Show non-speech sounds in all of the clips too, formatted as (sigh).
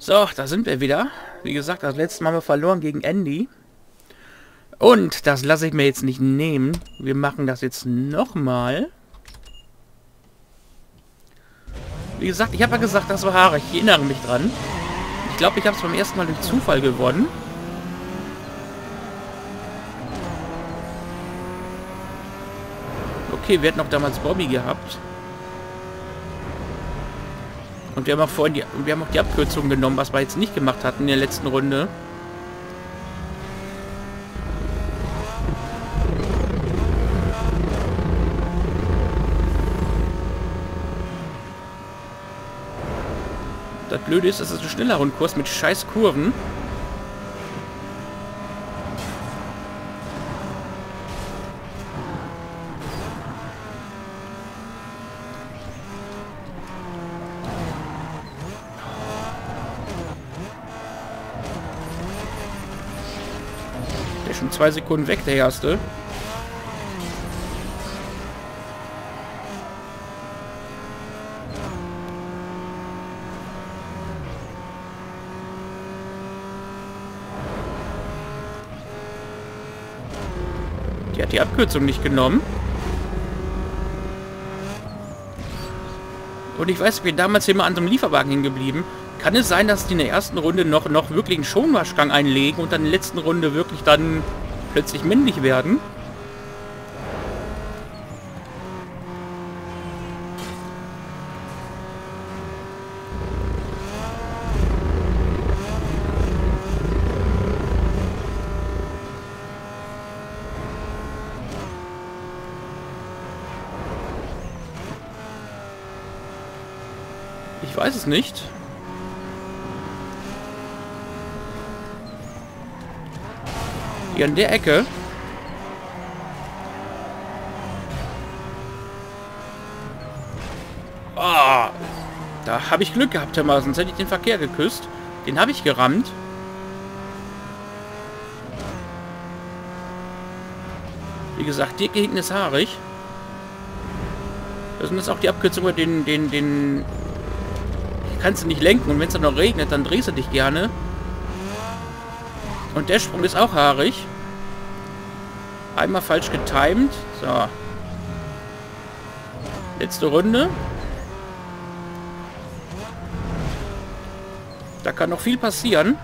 So, da sind wir wieder. Wie gesagt, das letzte Mal haben wir verloren gegen Andy. Und das lasse ich mir jetzt nicht nehmen. Wir machen das jetzt nochmal. Wie gesagt, ich habe ja gesagt, das war Haare. Ich erinnere mich dran. Ich glaube, ich habe es beim ersten Mal durch Zufall gewonnen. Okay, wir hatten noch damals Bobby gehabt. Und wir haben auch vorhin die, wir haben auch die Abkürzung genommen, was wir jetzt nicht gemacht hatten in der letzten Runde. Das Blöde ist, es ist ein schneller Rundkurs mit scheiß Kurven. Zwei Sekunden weg, der erste. Die hat die Abkürzung nicht genommen. Und ich weiß, ich bin damals immer an so einem Lieferwagen hingeblieben. Kann es sein, dass die in der ersten Runde noch, noch wirklich einen Schonwaschgang einlegen und dann in der letzten Runde wirklich dann plötzlich männlich werden? Ich weiß es nicht. Hier in der Ecke. Ah, da habe ich Glück gehabt, Herr sonst hätte ich den Verkehr geküsst. Den habe ich gerammt. Wie gesagt, dir hinten ist haarig. Das ist auch die Abkürzung über den, den, den... Kannst du nicht lenken und wenn es dann noch regnet, dann drehst du dich gerne. Und der Sprung ist auch haarig. Einmal falsch getimed. So. Letzte Runde. Da kann noch viel passieren.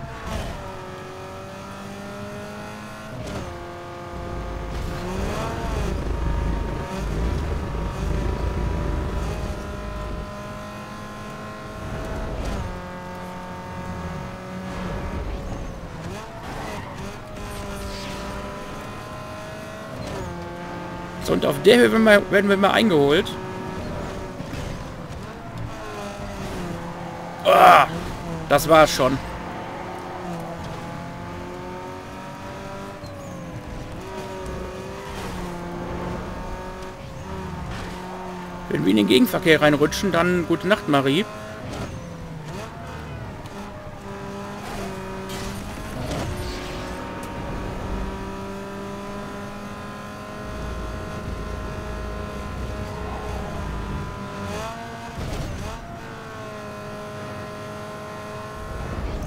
So, und auf der Höhe werden wir, werden wir mal eingeholt. Ah, das war's schon. Wenn wir in den Gegenverkehr reinrutschen, dann gute Nacht, Marie.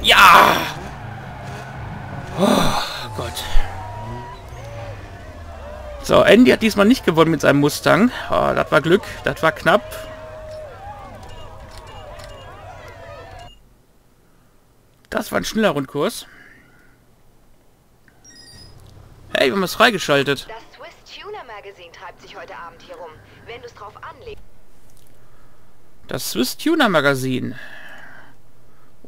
Ja! Oh Gott. So, Andy hat diesmal nicht gewonnen mit seinem Mustang. Oh, das war Glück. Das war knapp. Das war ein schneller Rundkurs. Hey, wir haben es freigeschaltet. Das Swiss Tuner Magazine treibt sich heute Abend hier rum. Wenn du es drauf anlegst. Das Swiss Tuner Magazin.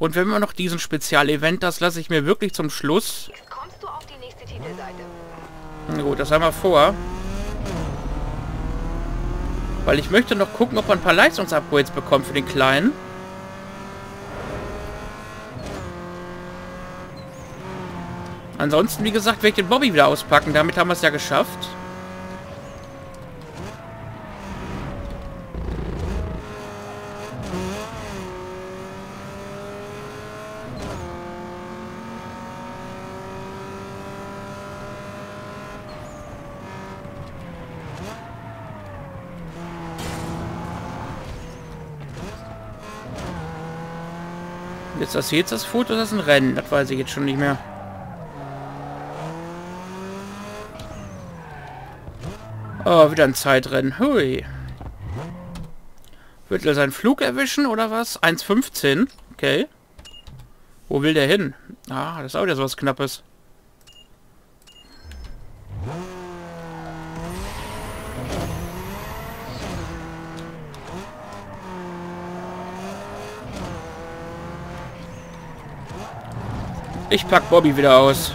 Und wenn wir noch diesen Spezialevent, das lasse ich mir wirklich zum Schluss. Kommst du auf die nächste Titelseite? Na gut, das haben wir vor. Weil ich möchte noch gucken, ob man ein paar Leistungsupgrades bekommt für den Kleinen. Ansonsten, wie gesagt, werde ich den Bobby wieder auspacken. Damit haben wir es ja geschafft. Ist das jetzt das Foto, das ist ein Rennen? Das weiß ich jetzt schon nicht mehr. Oh, wieder ein Zeitrennen. Hui. Wird er seinen Flug erwischen oder was? 1,15. Okay. Wo will der hin? Ah, das ist auch wieder so was Knappes. Ich pack Bobby wieder aus.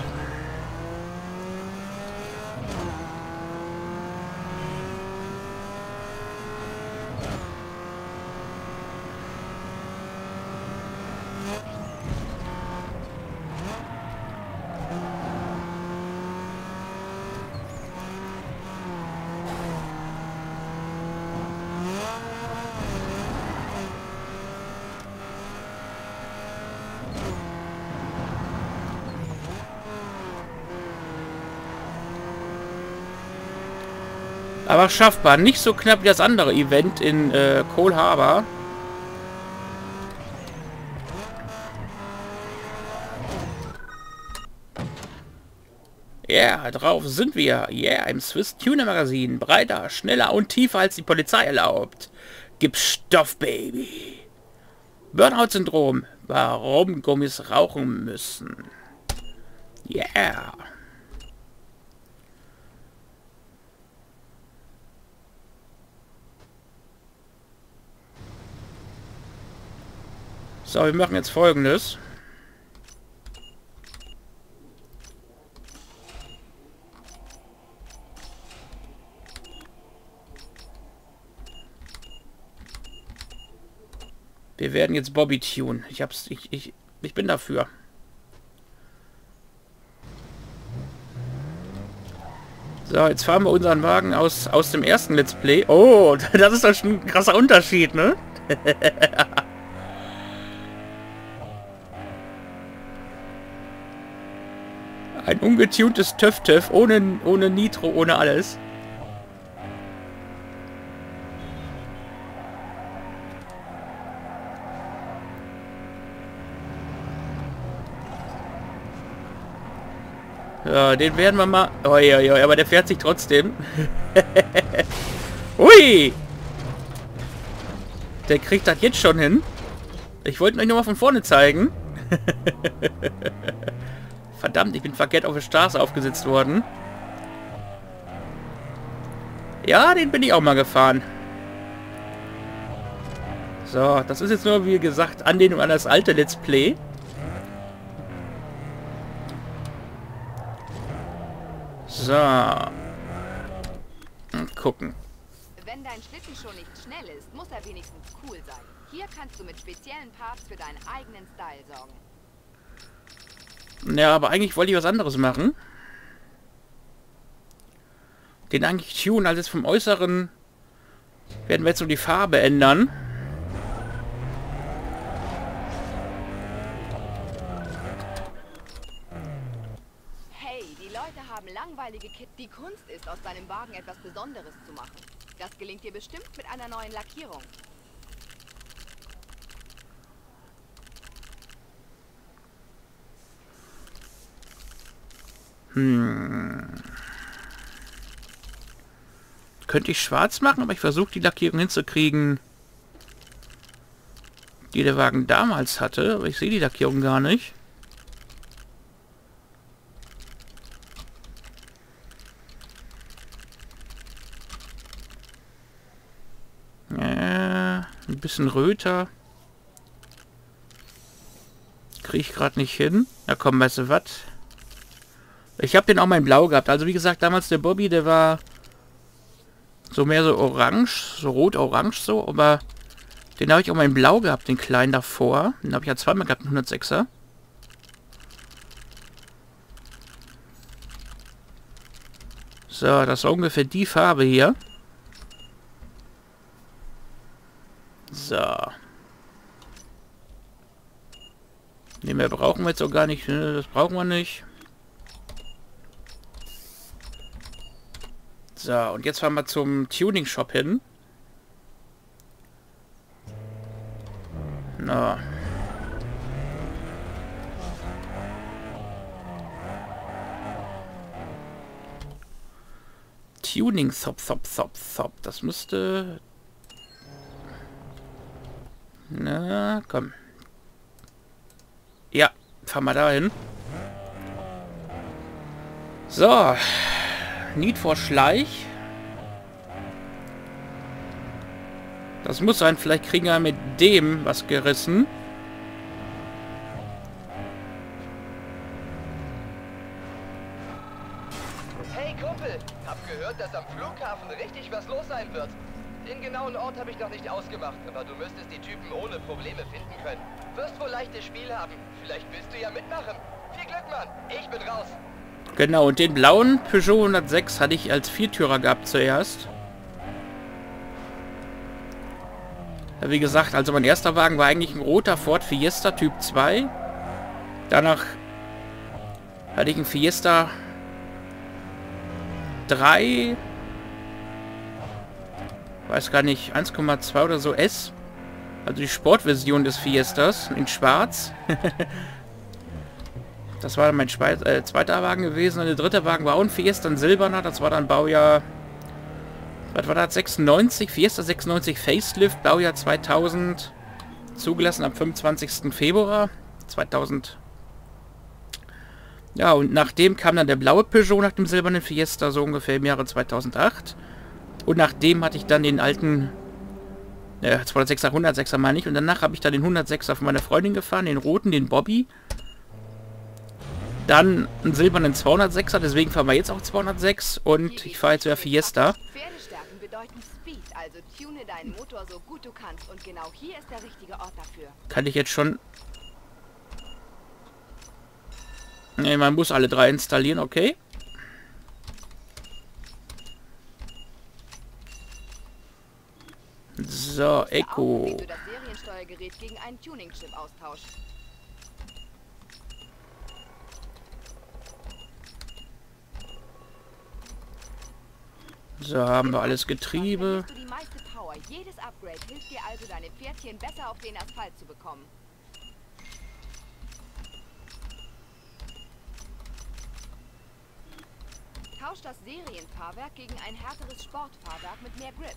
Aber schaffbar. Nicht so knapp wie das andere Event in äh, Cole Harbor. Ja, yeah, drauf sind wir. Yeah, im Swiss Tuner Magazin. Breiter, schneller und tiefer als die Polizei erlaubt. Gib Stoff, Baby. Burnout-Syndrom. Warum Gummis rauchen müssen. Yeah. So, wir machen jetzt folgendes. Wir werden jetzt Bobby tun. Ich hab's. Ich, ich, ich bin dafür. So, jetzt fahren wir unseren Wagen aus, aus dem ersten Let's Play. Oh, (laughs) das ist doch schon ein krasser Unterschied, ne? (laughs) Ein ungetuntes TÜV-TÜV, ohne, ohne Nitro, ohne alles. Ja, den werden wir mal... Ja, ja, aber der fährt sich trotzdem. (laughs) Ui! Der kriegt das jetzt schon hin. Ich wollte euch noch mal von vorne zeigen. (laughs) Verdammt, ich bin verkehrt auf der Straße aufgesetzt worden. Ja, den bin ich auch mal gefahren. So, das ist jetzt nur, wie gesagt, Anlehnung an das alte Let's Play. So. Und gucken. Wenn dein Schlitten schon nicht schnell ist, muss er wenigstens cool sein. Hier kannst du mit speziellen Parts für deinen eigenen Style sorgen. Ja, aber eigentlich wollte ich was anderes machen. Den eigentlich tun, also jetzt vom Äußeren werden wir jetzt so die Farbe ändern. Hey, die Leute haben langweilige Kit. Die Kunst ist, aus deinem Wagen etwas Besonderes zu machen. Das gelingt dir bestimmt mit einer neuen Lackierung. Hm. Könnte ich schwarz machen, aber ich versuche die Lackierung hinzukriegen, die der Wagen damals hatte. Aber ich sehe die Lackierung gar nicht. Äh, ein bisschen röter. Kriege ich gerade nicht hin. Na komm, weißt du was? Ich habe den auch mal in Blau gehabt. Also wie gesagt, damals der Bobby, der war so mehr so orange, so rot-orange so, aber den habe ich auch mal in Blau gehabt, den kleinen davor. Den habe ich ja zweimal gehabt, einen 106er. So, das ist ungefähr die Farbe hier. So. Ne, mehr brauchen wir jetzt auch gar nicht. Ne, das brauchen wir nicht. So, und jetzt fahren wir zum Tuning-Shop hin. Na. Tuning Sop Sop Sop Sop. Das müsste... Na, komm. Ja, fahren wir dahin. So. Need for Schleich. Das muss sein. Vielleicht kriegen wir mit dem was gerissen. Hey Kumpel, hab gehört, dass am Flughafen richtig was los sein wird. Den genauen Ort habe ich noch nicht ausgemacht, aber du müsstest die Typen ohne Probleme finden können. Wirst wohl leichtes Spiel haben. Vielleicht willst du ja mitmachen. Viel Glück, Mann. Ich bin raus. Genau, und den blauen Peugeot 106 hatte ich als Viertürer gehabt zuerst. Ja, wie gesagt, also mein erster Wagen war eigentlich ein roter Ford Fiesta Typ 2. Danach hatte ich einen Fiesta 3. Weiß gar nicht, 1,2 oder so S. Also die Sportversion des Fiestas in schwarz. (laughs) das war mein Schweiz, äh, zweiter Wagen gewesen. Und der dritte Wagen war auch ein Fiesta, ein silberner. Das war dann Baujahr... Was war das? 96? Fiesta 96 Facelift, Baujahr 2000. Zugelassen am 25. Februar 2000. Ja, und nachdem kam dann der blaue Peugeot nach dem silbernen Fiesta, so ungefähr im Jahre 2008. Und nachdem hatte ich dann den alten äh, 206er, 106er meine ich. Und danach habe ich dann den 106er von meiner Freundin gefahren, den roten, den Bobby. Dann einen silbernen 206er, deswegen fahren wir jetzt auch 206. Und ich fahre jetzt wieder Fiesta. Pferdestärken bedeuten Speed, also tune deinen Motor so gut du kannst. Und genau hier ist der richtige Ort dafür. Kann ich jetzt schon... Ne, man muss alle drei installieren, okay. So, Echo. Auch, wie du das Seriensteuergerät gegen einen Tuning-Chip austauscht. So, haben wir alles Getriebe. Jedes Upgrade hilft dir also, deine Pferdchen besser auf den Asphalt zu bekommen. Tausch das Serienfahrwerk gegen ein härteres Sportfahrwerk mit mehr Grip.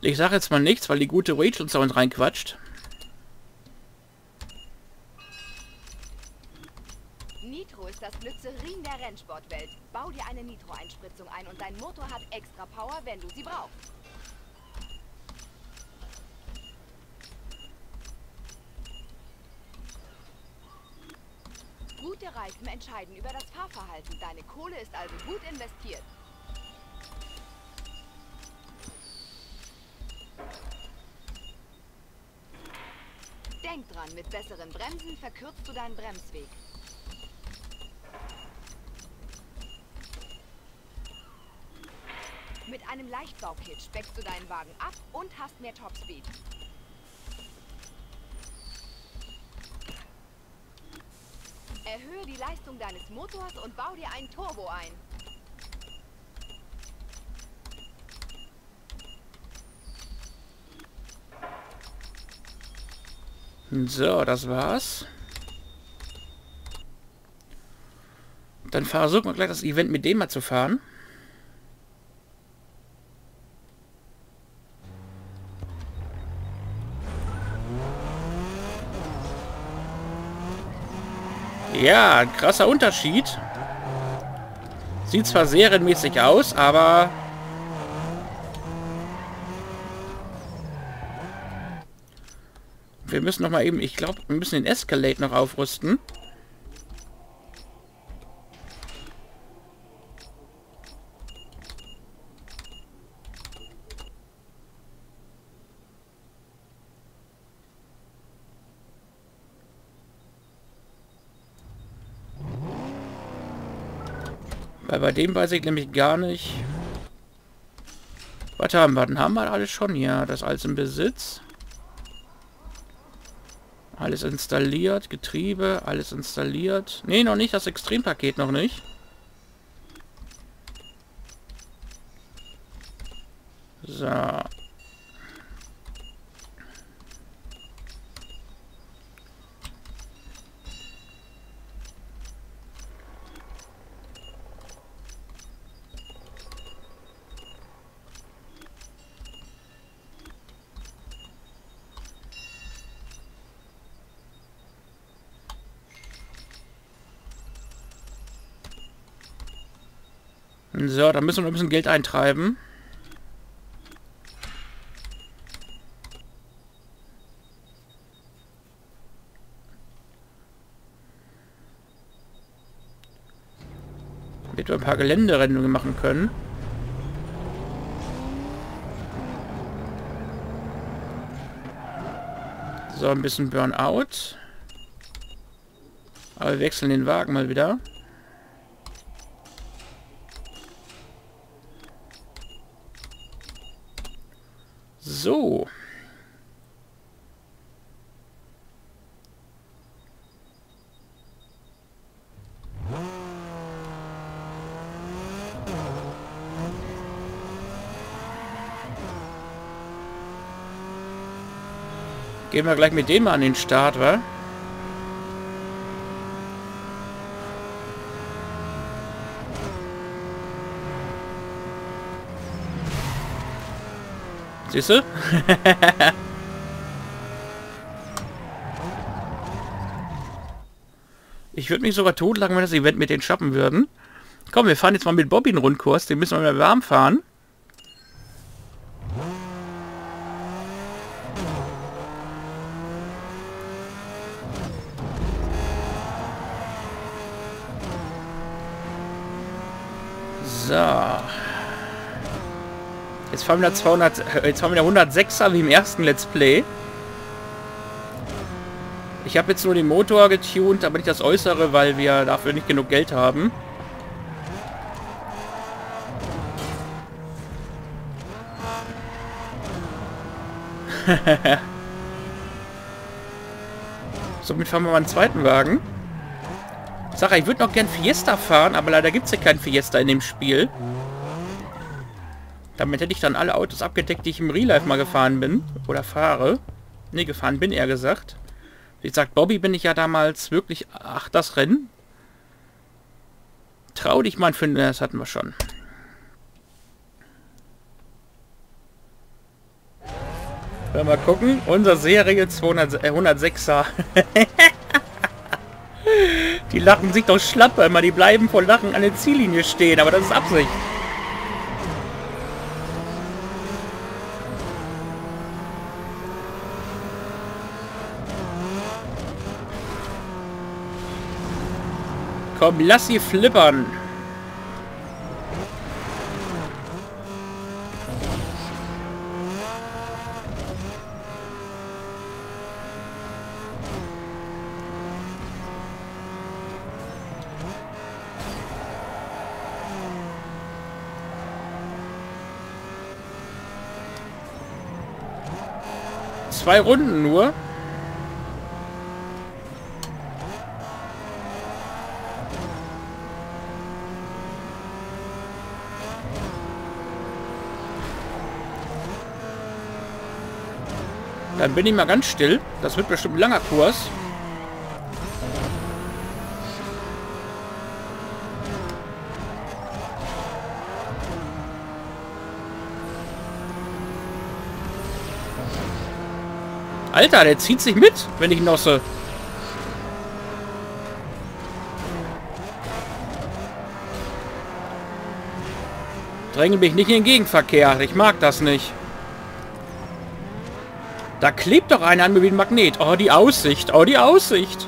Ich sage jetzt mal nichts, weil die gute Rachel uns da uns reinquatscht. Nitro ist das Glycerin der Rennsportwelt. Bau dir eine Nitro-Einspritzung ein und dein Motor hat extra Power, wenn du sie brauchst. Gute Reifen entscheiden über das Fahrverhalten. Deine Kohle ist also gut investiert. Denk dran, mit besseren Bremsen verkürzt du deinen Bremsweg. Mit einem Leichtbaukit speckst du deinen Wagen ab und hast mehr Topspeed. Erhöhe die Leistung deines Motors und bau dir einen Turbo ein. So, das war's. Dann versuchen wir gleich das Event mit dem mal zu fahren. Ja, ein krasser Unterschied. Sieht zwar serienmäßig aus, aber... Wir müssen noch mal eben... Ich glaube, wir müssen den Escalade noch aufrüsten. Weil bei dem weiß ich nämlich gar nicht... Was haben wir? Dann haben wir alles schon. Ja, das alles im Besitz. Alles installiert. Getriebe, alles installiert. Nee, noch nicht. Das Extrempaket noch nicht. So. So, da müssen wir ein bisschen Geld eintreiben. Damit wir ein paar Geländerennen machen können. So, ein bisschen Burnout. Aber wir wechseln den Wagen mal wieder. So. Gehen wir gleich mit dem an den Start, wa? Siehst du? (laughs) ich würde mich sogar totlachen, wenn das Event mit den schaffen würden. Komm, wir fahren jetzt mal mit Bobby einen Rundkurs. Den müssen wir mal warm fahren. So. Jetzt fahren wir 200, äh, jetzt fahren wir 106er wie im ersten Let's Play. Ich habe jetzt nur den Motor getuned, aber nicht das Äußere, weil wir dafür nicht genug Geld haben. (laughs) Somit fahren wir mal einen zweiten Wagen. Sache, ich würde noch gern Fiesta fahren, aber leider gibt es ja kein Fiesta in dem Spiel. Damit hätte ich dann alle Autos abgedeckt, die ich im Real Life mal gefahren bin. Oder fahre. Ne, gefahren bin, eher gesagt. Wie gesagt, Bobby bin ich ja damals wirklich... Ach, das Rennen? Trau dich mal finden, das hatten wir schon. mal gucken. Unser Serie 200, äh, 106er. (laughs) Die lachen sich doch schlapp immer. Die bleiben vor Lachen an der Ziellinie stehen. Aber das ist Absicht. Komm, lass sie flippern. Zwei Runden nur. Dann bin ich mal ganz still. Das wird bestimmt ein langer Kurs. Alter, der zieht sich mit, wenn ich nosse. Dränge mich nicht in den Gegenverkehr. Ich mag das nicht. Da klebt doch einer an mir wie ein Magnet. Oh, die Aussicht. Oh, die Aussicht.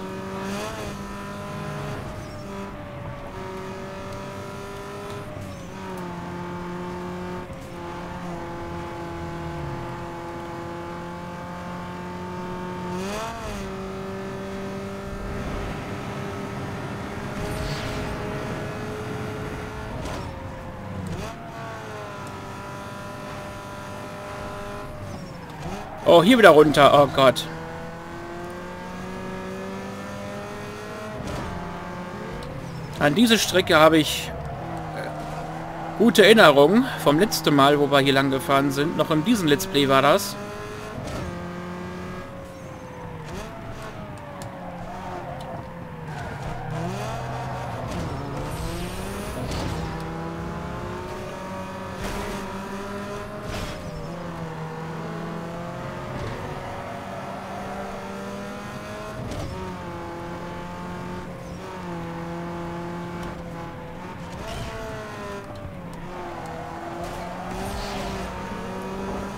Oh, hier wieder runter. Oh Gott. An diese Strecke habe ich äh, gute Erinnerungen vom letzten Mal, wo wir hier lang gefahren sind. Noch in diesem Let's Play war das.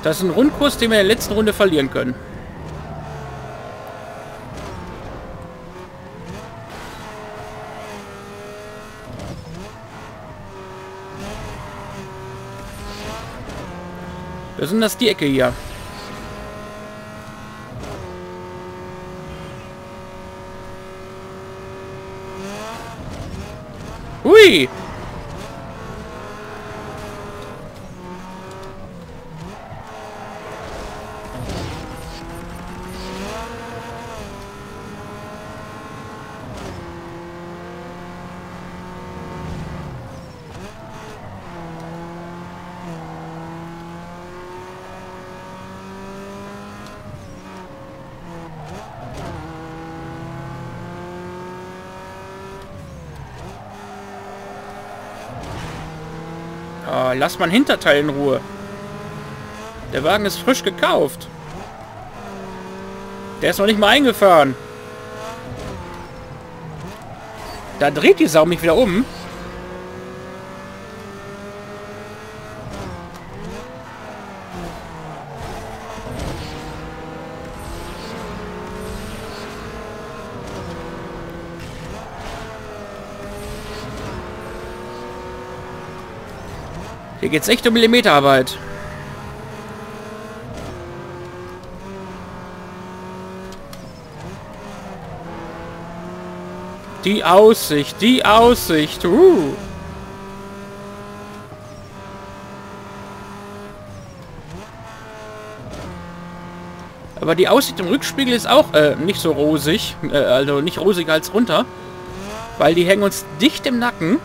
Das ist ein Rundkurs, den wir in der letzten Runde verlieren können. Wir sind das die Ecke hier. Hui! Oh, lass mal Hinterteil in Ruhe. Der Wagen ist frisch gekauft. Der ist noch nicht mal eingefahren. Da dreht die Sau mich wieder um. Hier geht es echt um Millimeterarbeit. Die Aussicht, die Aussicht. Uh. Aber die Aussicht im Rückspiegel ist auch äh, nicht so rosig. Äh, also nicht rosiger als runter. Weil die hängen uns dicht im Nacken.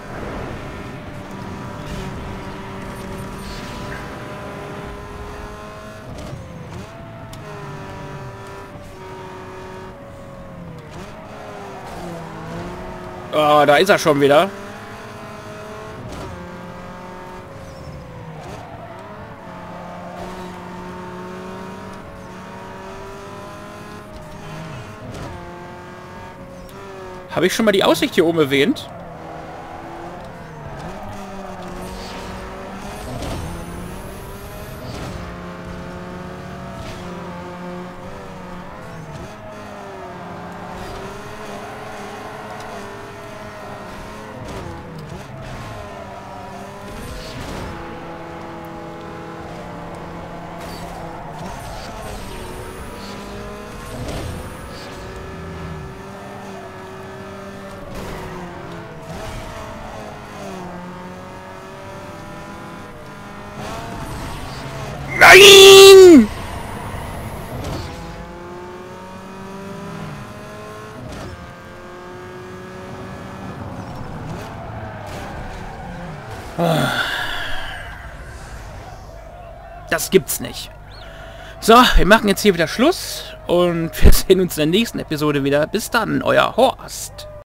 Oh, da ist er schon wieder. Habe ich schon mal die Aussicht hier oben erwähnt? Das gibt's nicht. So, wir machen jetzt hier wieder Schluss und (laughs) wir sehen uns in der nächsten Episode wieder. Bis dann, euer Horst.